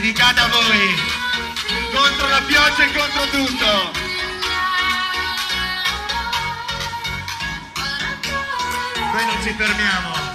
dedicata a voi, contro la pioggia e contro tutto. Noi non ci fermiamo.